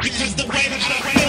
Because the way that I feel.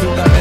Dame